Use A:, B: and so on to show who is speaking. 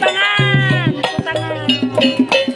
A: tangan, tangan.